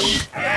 Yeah.